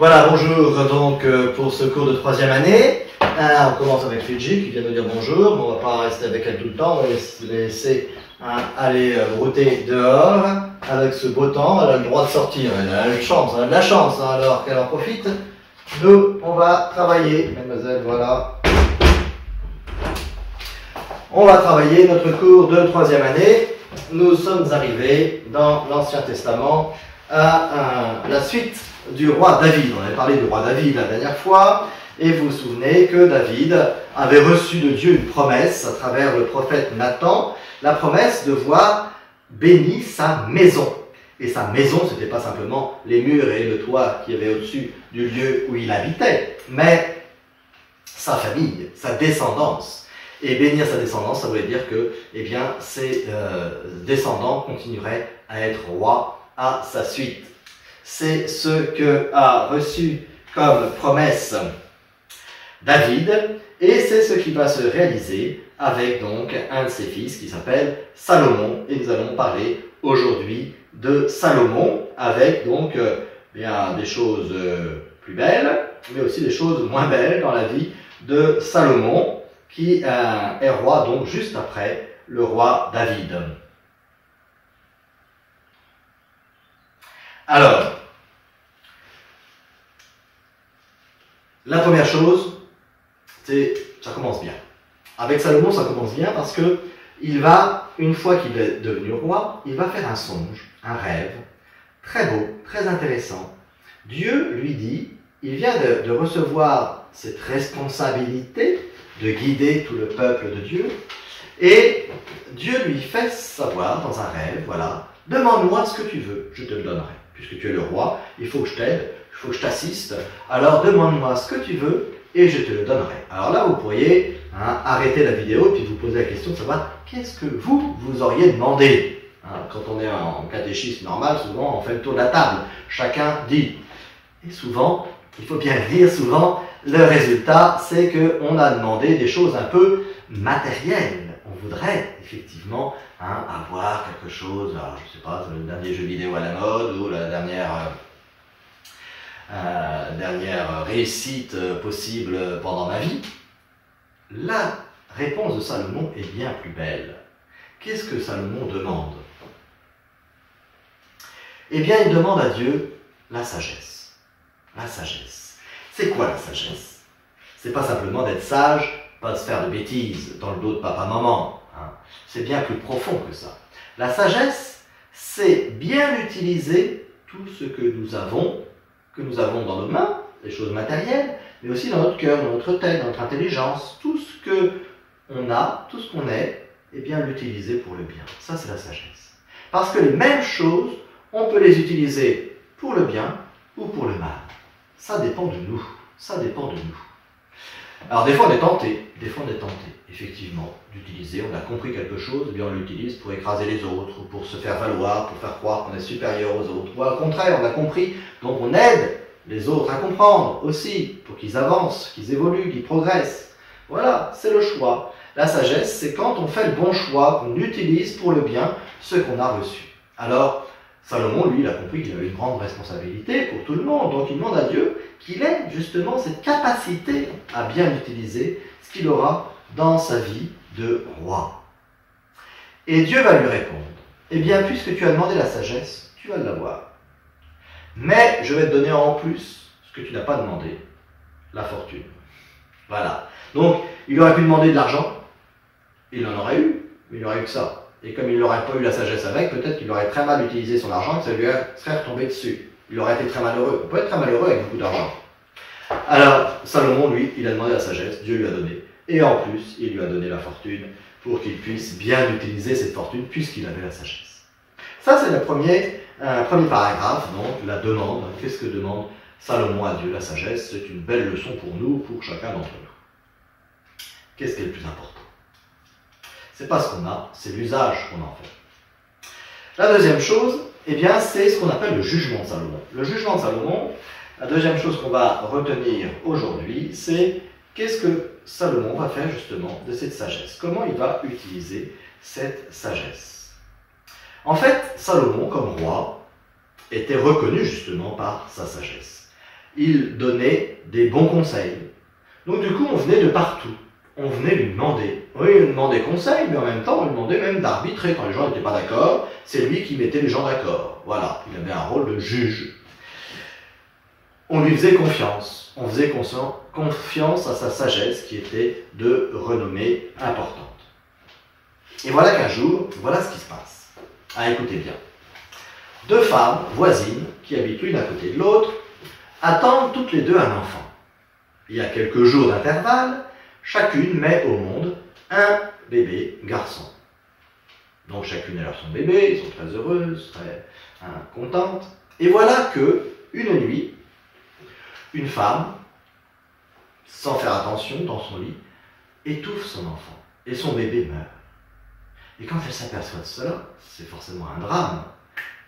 Voilà, bonjour donc euh, pour ce cours de troisième année. Euh, on commence avec Fidji qui vient nous dire bonjour. Bon, on va pas rester avec elle tout le temps, on va se laisser hein, aller euh, brouter dehors avec ce beau temps. Elle a le droit de sortir, elle a la chance, elle a de la chance, hein, alors qu'elle en profite. Nous, on va travailler, mademoiselle, voilà. On va travailler notre cours de troisième année. Nous sommes arrivés dans l'Ancien Testament à la suite du roi David. On avait parlé du roi David la dernière fois, et vous vous souvenez que David avait reçu de Dieu une promesse à travers le prophète Nathan, la promesse de voir béni sa maison. Et sa maison, ce n'était pas simplement les murs et le toit qui avaient au-dessus du lieu où il habitait, mais sa famille, sa descendance. Et bénir sa descendance, ça voulait dire que eh bien, ses euh, descendants continueraient à être rois à sa suite c'est ce que a reçu comme promesse David, et c'est ce qui va se réaliser avec donc un de ses fils qui s'appelle Salomon, et nous allons parler aujourd'hui de Salomon avec donc euh, bien des choses euh, plus belles, mais aussi des choses moins belles dans la vie de Salomon, qui euh, est roi donc juste après le roi David. Alors, La première chose, c'est ça commence bien. Avec Salomon, ça commence bien parce que il va, une fois qu'il est devenu roi, il va faire un songe, un rêve, très beau, très intéressant. Dieu lui dit, il vient de, de recevoir cette responsabilité de guider tout le peuple de Dieu, et Dieu lui fait savoir dans un rêve, voilà, demande-moi ce que tu veux, je te le donnerai. Puisque tu es le roi, il faut que je t'aide, il faut que je t'assiste, alors demande-moi ce que tu veux et je te le donnerai. Alors là, vous pourriez hein, arrêter la vidéo et puis vous poser la question de savoir qu'est-ce que vous, vous auriez demandé. Hein, quand on est en catéchisme normal, souvent on fait le tour de la table, chacun dit. Et souvent, il faut bien le dire, souvent, le résultat, c'est qu'on a demandé des choses un peu matérielles. On voudrait effectivement hein, avoir quelque chose, alors, je sais pas, le dernier jeu vidéo à la mode ou la dernière euh, euh, réussite possible pendant ma vie La réponse de Salomon est bien plus belle. Qu'est-ce que Salomon demande? Eh bien, il demande à Dieu la sagesse. La sagesse. C'est quoi la sagesse? C'est pas simplement d'être sage, pas de se faire de bêtises dans le dos de papa-maman. Hein. C'est bien plus profond que ça. La sagesse, c'est bien utiliser tout ce que nous avons que nous avons dans nos mains, des choses matérielles, mais aussi dans notre cœur, dans notre tête, dans notre intelligence, tout ce que on a, tout ce qu'on est, et bien l'utiliser pour le bien. Ça, c'est la sagesse. Parce que les mêmes choses, on peut les utiliser pour le bien ou pour le mal. Ça dépend de nous. Ça dépend de nous. Alors des fois on est tenté, des fois on est tenté, effectivement, d'utiliser, on a compris quelque chose, et bien on l'utilise pour écraser les autres, ou pour se faire valoir, pour faire croire qu'on est supérieur aux autres. Ou au contraire, on a compris, donc on aide les autres à comprendre aussi, pour qu'ils avancent, qu'ils évoluent, qu'ils progressent. Voilà, c'est le choix. La sagesse, c'est quand on fait le bon choix, qu'on utilise pour le bien ce qu'on a reçu. Alors, Salomon, lui, il a compris qu'il avait une grande responsabilité pour tout le monde, donc il demande à Dieu qu'il ait justement cette capacité à bien utiliser ce qu'il aura dans sa vie de roi. Et Dieu va lui répondre, eh bien, puisque tu as demandé la sagesse, tu vas l'avoir. Mais je vais te donner en plus ce que tu n'as pas demandé, la fortune. Voilà. Donc, il aurait pu demander de l'argent, il en aurait eu, mais il n'aurait eu que ça. Et comme il n'aurait pas eu la sagesse avec, peut-être qu'il aurait très mal utilisé son argent et que ça lui serait retombé dessus. Il aurait été très malheureux. On peut être très malheureux avec beaucoup d'argent. Alors, Salomon, lui, il a demandé la sagesse, Dieu lui a donné. Et en plus, il lui a donné la fortune pour qu'il puisse bien utiliser cette fortune puisqu'il avait la sagesse. Ça, c'est le premier, euh, premier paragraphe, donc la demande. Qu'est-ce que demande Salomon à Dieu La sagesse, c'est une belle leçon pour nous, pour chacun d'entre nous. Qu'est-ce qui est le plus important? C'est pas ce qu'on a, c'est l'usage qu'on en fait. La deuxième chose, eh bien, c'est ce qu'on appelle le jugement de Salomon. Le jugement de Salomon, la deuxième chose qu'on va retenir aujourd'hui, c'est qu'est-ce que Salomon va faire justement de cette sagesse? Comment il va utiliser cette sagesse? En fait, Salomon, comme roi, était reconnu justement par sa sagesse. il donnait des bons conseils. Donc du coup, on venait de partout. On venait lui demander. Oui, il demandait conseil, mais en même temps, on lui demandait même d'arbitrer quand les gens n'étaient pas d'accord. C'est lui qui mettait les gens d'accord. Voilà, il avait un rôle de juge. On lui faisait confiance. On faisait confiance à sa sagesse qui était de renommée importante. Et voilà qu'un jour, voilà ce qui se passe. Ah, écoutez bien. Deux femmes voisines, qui habitent l'une à côté de l'autre, attendent toutes les deux un enfant. Il y a quelques jours d'intervalle, chacune met au monde un bébé garçon. Donc chacune a leur son bébé, ils sont très heureuses, très hein, contentes. Et voilà que, une nuit, une femme, sans faire attention dans son lit, étouffe son enfant. Et son bébé meurt. Et quand elle s'aperçoit de cela, c'est forcément un drame.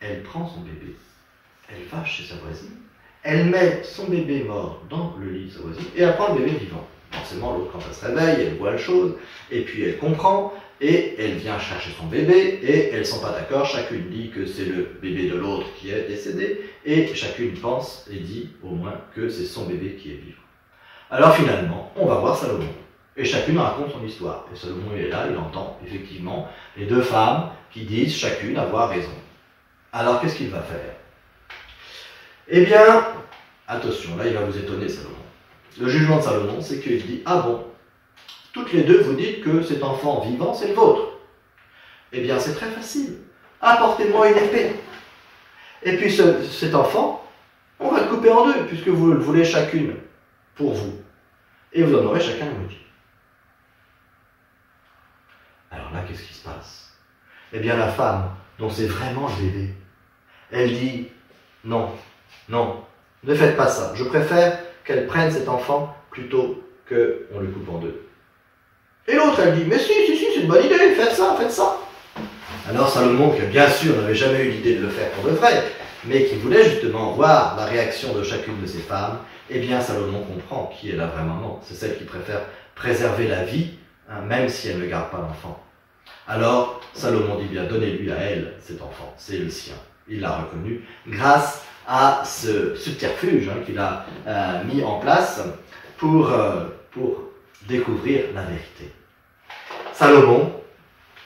Elle prend son bébé, elle va chez sa voisine, elle met son bébé mort dans le lit de sa voisine et elle prend le bébé vivant. Forcément, l'autre, quand elle se réveille, elle voit la chose, et puis elle comprend, et elle vient chercher son bébé, et elles sont pas d'accord. Chacune dit que c'est le bébé de l'autre qui est décédé, et chacune pense et dit au moins que c'est son bébé qui est vivant. Alors finalement, on va voir Salomon. Et chacune raconte son histoire. Et Salomon est là, il entend effectivement les deux femmes qui disent chacune avoir raison. Alors qu'est-ce qu'il va faire? Eh bien, attention, là il va vous étonner Salomon. Le jugement de Salomon, c'est qu'il dit Ah bon, toutes les deux vous dites que cet enfant vivant, c'est le vôtre. Eh bien, c'est très facile. Apportez-moi une épée. Et puis cet enfant, on va le couper en deux, puisque vous le voulez chacune pour vous. Et vous en aurez chacun un outil. Alors là, qu'est-ce qui se passe? Eh bien, la femme, dont c'est vraiment le bébé, elle dit Non, non, ne faites pas ça. Je préfère qu'elle prenne cet enfant plutôt qu'on le coupe en deux. Et l'autre, elle dit Mais si, si, si, c'est une bonne idée, faites ça, faites ça. Alors Salomon, qui bien sûr n'avait jamais eu l'idée de le faire pour de vrai, mais qui voulait justement voir la réaction de chacune de ces femmes, eh bien Salomon comprend qui est la vraie maman. C'est celle qui préfère préserver la vie, hein, même si elle ne garde pas l'enfant. Alors Salomon dit bien, donnez-lui à elle cet enfant, c'est le sien. Il l'a reconnu grâce à ce subterfuge hein, qu'il a euh, mis en place pour, euh, pour découvrir la vérité. Salomon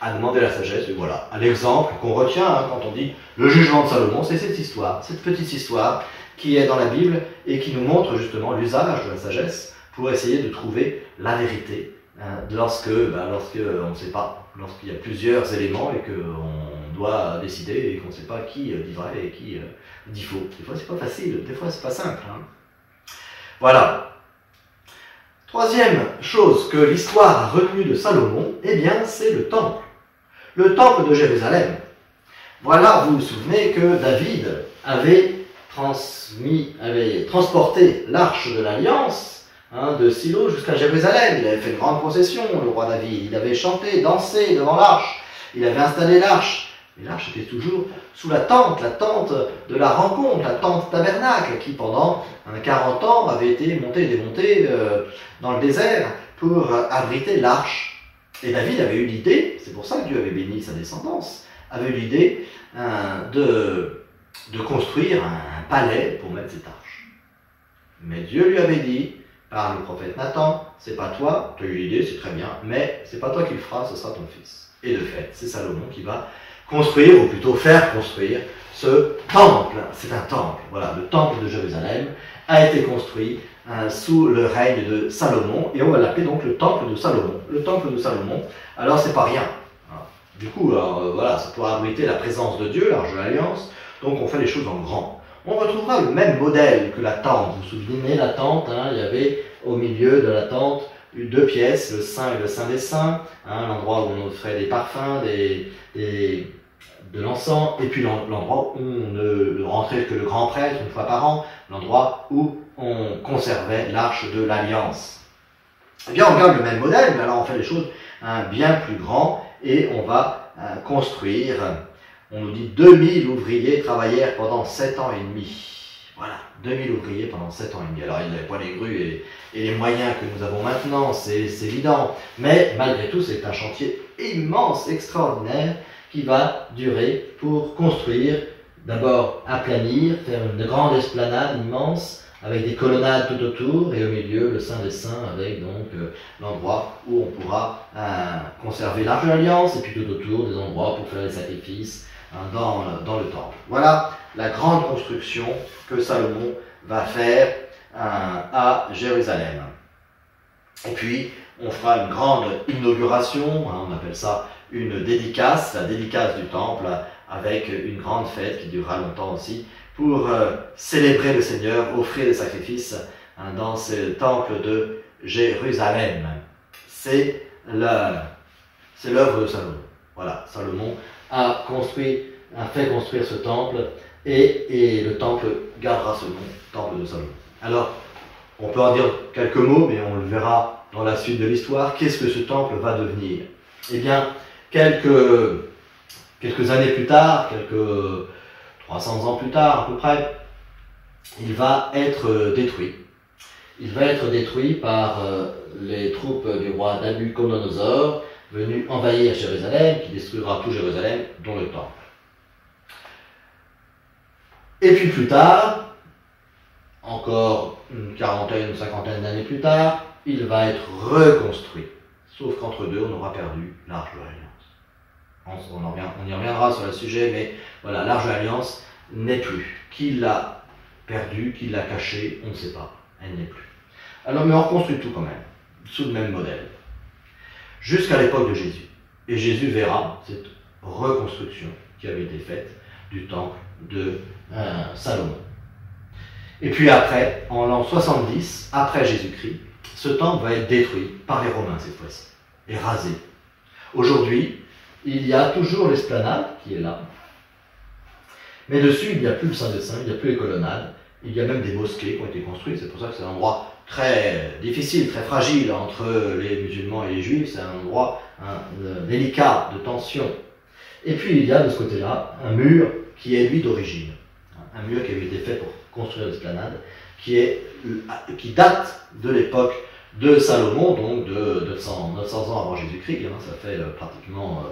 a demandé la sagesse, et voilà, l'exemple qu'on retient hein, quand on dit le jugement de Salomon, c'est cette histoire, cette petite histoire qui est dans la Bible et qui nous montre justement l'usage de la sagesse pour essayer de trouver la vérité hein, lorsque, ben, lorsque on ne sait pas, lorsqu'il y a plusieurs éléments et qu'on doit décider et qu'on ne sait pas qui dit vrai et qui euh, dit faux. Des fois c'est pas facile, des fois c'est pas simple. Hein. Voilà. Troisième chose que l'histoire a retenue de Salomon, eh bien c'est le temple. Le temple de Jérusalem. Voilà, vous vous souvenez que David avait transmis, avait transporté l'arche de l'Alliance hein, de Silo jusqu'à Jérusalem. Il avait fait une grande procession, le roi David. Il avait chanté, dansé devant l'arche. Il avait installé l'arche. Mais l'arche était toujours sous la tente, la tente de la rencontre, la tente tabernacle, qui pendant 40 ans avait été montée et démontée euh, dans le désert pour abriter l'arche. Et David avait eu l'idée, c'est pour ça que Dieu avait béni sa descendance, avait eu l'idée euh, de, de construire un, palais pour mettre cette arche. Mais Dieu lui avait dit, par le prophète Nathan, c'est pas toi, tu as eu l'idée, c'est très bien, mais c'est pas toi qui le feras, ce sera ton fils. Et de fait, c'est Salomon qui va construire, ou plutôt faire construire, ce temple. C'est un temple. Voilà, le temple de Jérusalem a été construit euh, sous le règne de Salomon, et on va l'appeler donc le temple de Salomon. Le temple de Salomon, alors c'est pas rien. Du coup, euh, voilà, c'est pour abriter la présence de Dieu, l'arche de l'Alliance, donc on fait les choses en grand. On retrouvera le même modèle que la tente. Vous vous souvenez, la tente, hein, il y avait au milieu de la tente deux pièces, le Saint et le Saint des Saints, hein, l'endroit où on offrait des parfums, des, de l'encens, et puis l'endroit où on ne rentrait que le grand prêtre une fois par an, l'endroit où on conservait l'arche de l'alliance. Eh bien, on garde le même modèle, mais alors on fait les choses bien plus grand, et on va euh, construire, on nous dit 2000 ouvriers travaillèrent pendant 7 ans et demi. Voilà, 2000 ouvriers pendant 7 ans et demi. Alors, il n'avait pas les grues et, les moyens que nous avons maintenant, c'est évident. Mais malgré tout, c'est un chantier immense, extraordinaire, qui va durer pour construire, d'abord aplanir, faire une grande esplanade immense, avec des colonnades tout autour, et au milieu, le Saint des Saints, avec donc euh, l'endroit où on pourra euh, conserver l'arche de l'Alliance, et puis tout autour, des endroits pour faire les sacrifices hein, dans, dans le temple. Voilà la grande construction que Salomon va faire euh, à Jérusalem. Et puis, on fera une grande inauguration, hein, on appelle ça une dédicace, la dédicace du temple, avec une grande fête qui durera longtemps aussi, pour euh, célébrer le Seigneur, offrir des sacrifices hein, dans ce temple de Jérusalem. C'est l'œuvre de Salomon. Voilà, Salomon a construit, a fait construire ce temple et, et le temple gardera ce nom, temple de Salomon. Alors, on peut en dire quelques mots, mais on le verra dans la suite de l'histoire. Qu'est-ce que ce temple va devenir? Eh bien, quelques, années plus tard, quelques 300 ans plus tard à peu près, il va être détruit. Il va être détruit par euh, les troupes du roi Nabucodonosor, venu envahir Jérusalem, qui détruira tout Jérusalem, dont le temple. Et puis plus tard, encore une quarantaine, une cinquantaine d'années plus tard, il va être reconstruit. Sauf qu'entre deux, on aura perdu l'arche On, y reviendra sur le sujet, mais voilà, l'arche de l'Alliance n'est plus. Qui l'a perdu, qui l'a caché, on ne sait pas. Elle n'est plus. Alors, mais on reconstruit tout quand même, sous le même modèle. Jusqu'à l'époque de Jésus. Et Jésus verra cette reconstruction qui avait été faite du temple de euh, Salomon. Et puis après, en l'an 70, après Jésus-Christ, ce temple va être détruit par les Romains cette fois-ci, et rasé. Aujourd'hui, il y a toujours l'esplanade qui est là, mais dessus, il n'y a plus le Saint des Saints, il n'y a plus les colonnades, il y a même des mosquées qui ont été construites, c'est pour ça que c'est un endroit très difficile, très fragile entre les musulmans et les juifs, c'est un endroit délicat, de tension. Et puis il y a de ce côté-là un mur qui est lui d'origine, un mur qui avait été fait pour construire l'esplanade, qui, est, qui date de l'époque de Salomon, donc de 900, 900 ans avant Jésus-Christ, hein, ça fait euh, pratiquement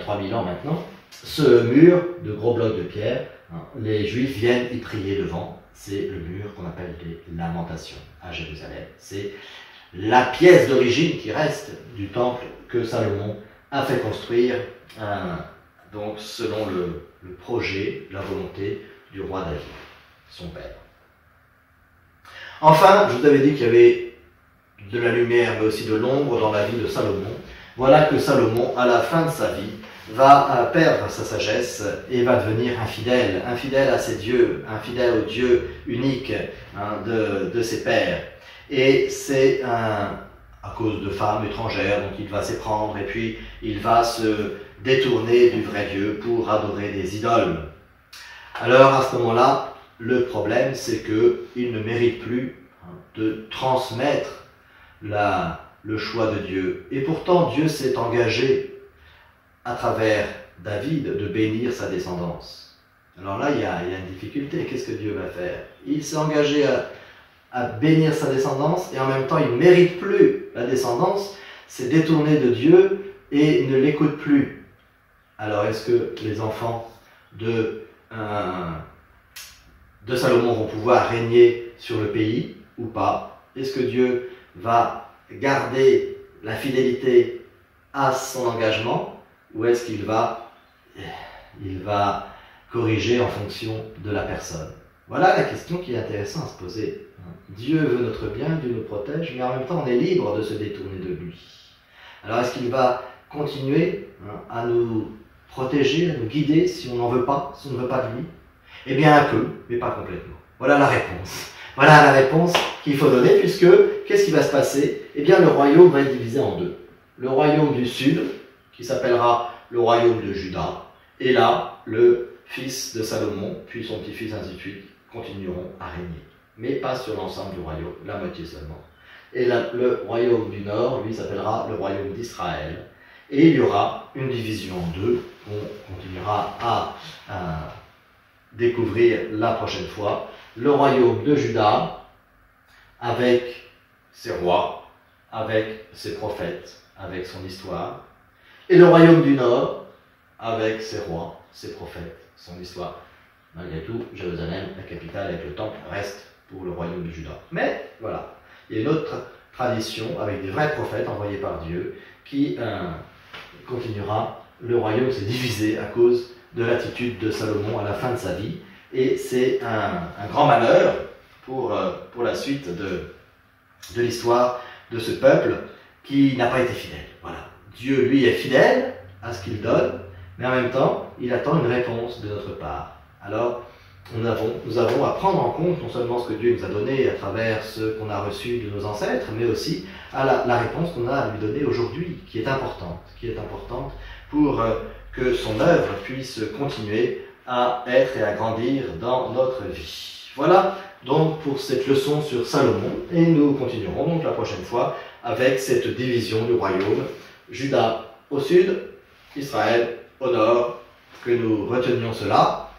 3000 euh, ans maintenant. Ce mur de gros blocs de pierre, hein, les Juifs viennent y prier devant. C'est le mur qu'on appelle les lamentations à Jérusalem. C'est la pièce d'origine qui reste du temple que Salomon a fait construire, euh, donc selon le, le projet, la volonté du roi David, son père. Enfin, je vous avais dit qu'il y avait de la lumière, mais aussi de l'ombre dans la vie de Salomon. Voilà que Salomon, à la fin de sa vie, va euh, perdre sa sagesse et va devenir infidèle, infidèle à ses dieux, infidèle au Dieu unique hein, de, de, ses pères. Et c'est à cause de femmes étrangères dont il va s'éprendre, et puis il va se détourner du vrai Dieu pour adorer des idoles. Alors à ce moment-là, le problème c'est qu'il ne mérite plus hein, de transmettre la, le choix de Dieu. Et pourtant Dieu s'est engagé à travers David de bénir sa descendance. Alors là, il y a, une difficulté. Qu'est-ce que Dieu va faire? Il s'est engagé à, bénir sa descendance et en même temps, il ne mérite plus la descendance, s'est détourné de Dieu et ne l'écoute plus. Alors est-ce que les enfants de, euh, de Salomon vont pouvoir régner sur le pays ou pas? Est-ce que Dieu va garder la fidélité à son engagement ou est-ce qu'il va, il va corriger en fonction de la personne? Voilà la question qui est intéressante à se poser. Dieu veut notre bien, Dieu nous protège, mais en même temps on est libre de se détourner de lui. Alors est-ce qu'il va continuer hein, à nous protéger, à nous guider si on n'en veut pas, si on ne veut pas de lui? Eh bien un peu, mais pas complètement. Voilà la réponse. Voilà la réponse qu'il faut donner, puisque qu'est-ce qui va se passer? Eh bien le royaume va être divisé en deux. Le royaume du sud, qui s'appellera le royaume de Juda. Et là, le fils de Salomon, puis son petit-fils, ainsi de suite, continueront à régner. Mais pas sur l'ensemble du royaume, la moitié seulement. Et le royaume du nord, lui, s'appellera le royaume d'Israël. Et il y aura une division en deux, qu'on continuera à, à découvrir la prochaine fois. Le royaume de Juda, avec ses rois, avec ses prophètes, avec son histoire, et le royaume du Nord, avec ses rois, ses prophètes, son histoire. Malgré tout, Jérusalem, la capitale avec le temple, reste pour le royaume de Juda. Mais voilà, il y a une autre tradition avec des vrais prophètes envoyés par Dieu qui euh, continuera. Le royaume s'est divisé à cause de l'attitude de Salomon à la fin de sa vie. Et c'est un, grand malheur pour, euh, pour la suite de, de l'histoire de ce peuple qui n'a pas été fidèle. Voilà. Dieu, lui, est fidèle à ce qu'il donne, mais en même temps, il attend une réponse de notre part. Alors, nous avons, nous avons à prendre en compte non seulement ce que Dieu nous a donné à travers ce qu'on a reçu de nos ancêtres, mais aussi à la, réponse qu'on a à lui donner aujourd'hui, qui est importante, qui est importante pour euh, que son œuvre puisse continuer à être et à grandir dans notre vie. Voilà donc pour cette leçon sur Salomon, et nous continuerons donc la prochaine fois avec cette division du royaume, Juda au sud, Israël au nord, que nous retenions cela.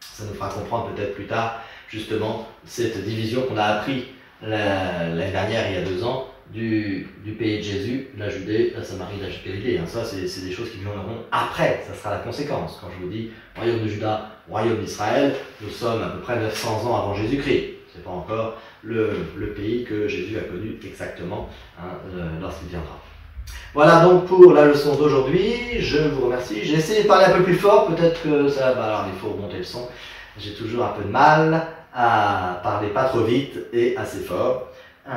Ça nous fera comprendre peut-être plus tard justement cette division qu'on a appris l'année dernière, il y a deux ans, du, pays de Jésus, la Judée, la Samarie, la Galilée. Hein. Ça, c'est des choses qui viendront après, ça sera la conséquence. Quand je vous dis royaume de Juda, royaume d'Israël, nous sommes à peu près 900 ans avant Jésus-Christ. Ce n'est pas encore le, pays que Jésus a connu exactement hein, euh, lorsqu'il viendra. Voilà donc pour la leçon d'aujourd'hui. Je vous remercie. J'ai essayé de parler un peu plus fort. Peut-être que ça. va. alors, il faut remonter le son. J'ai toujours un peu de mal à parler pas trop vite et assez fort. Euh,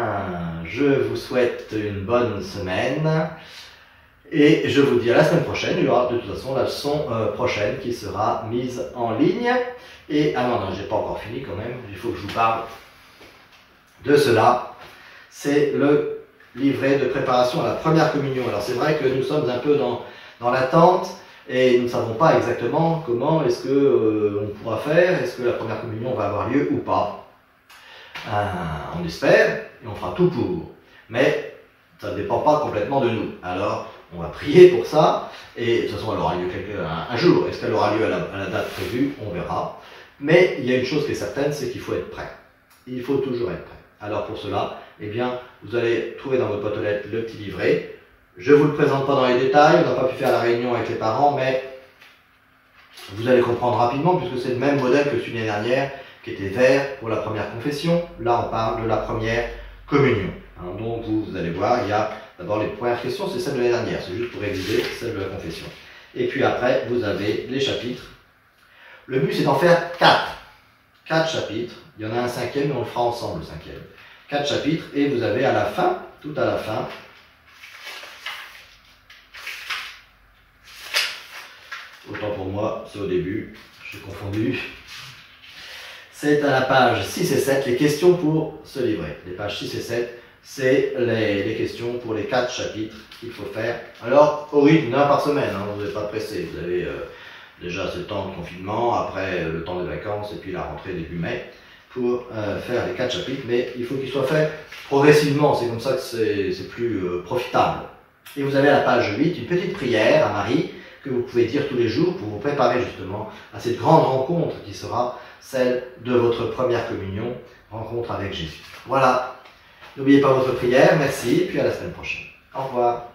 je vous souhaite une bonne semaine. Et je vous dis à la semaine prochaine. Il y aura de toute façon la leçon euh, prochaine qui sera mise en ligne. Et ah non, non, j'ai pas encore fini quand même. Il faut que je vous parle de cela. C'est le livret de préparation à la première communion. Alors c'est vrai que nous sommes un peu dans, dans l'attente et nous ne savons pas exactement comment est-ce que euh, on pourra faire, est-ce que la première communion va avoir lieu ou pas? On espère et on fera tout pour. Mais ça ne dépend pas complètement de nous. Alors on va prier pour ça et de toute façon elle aura lieu un, jour. Est-ce qu'elle aura lieu à la, à la date prévue? On verra. Mais il y a une chose qui est certaine, c'est qu'il faut être prêt. Il faut toujours être prêt. Alors pour cela, eh bien, vous allez trouver dans votre boîte aux lettres le petit livret. Je ne vous le présente pas dans les détails, on n'a pas pu faire la réunion avec les parents, mais vous allez comprendre rapidement puisque c'est le même modèle que celui de l'année dernière qui était vert pour la première confession. Là, on parle de la première communion. Donc vous, allez voir, il y a d'abord les premières questions, c'est celle de l'année dernière, c'est juste pour réviser celle de la confession. Et puis après, vous avez les chapitres. Le but, c'est d'en faire quatre. Quatre chapitres. Il y en a un cinquième, mais on le fera ensemble, le cinquième quatre chapitres, et vous avez à la fin, tout à la fin, autant pour moi, c'est au début, j'ai confondu, c'est à la page 6 et 7, les questions pour ce livret. Les pages 6 et 7, c'est les, questions pour les quatre chapitres qu'il faut faire. Alors, au rythme d'un par semaine, hein, vous n'êtes pas pressé, vous avez euh, déjà ce temps de confinement, après le temps des vacances, et puis la rentrée début mai pour euh, faire les quatre chapitres, mais il faut qu'ils soient faits progressivement, c'est comme ça que c'est plus euh, profitable. Et vous avez à la page 8 une petite prière à Marie que vous pouvez dire tous les jours pour vous préparer justement à cette grande rencontre qui sera celle de votre première communion, rencontre avec Jésus. Voilà, n'oubliez pas votre prière, merci, puis à la semaine prochaine. Au revoir.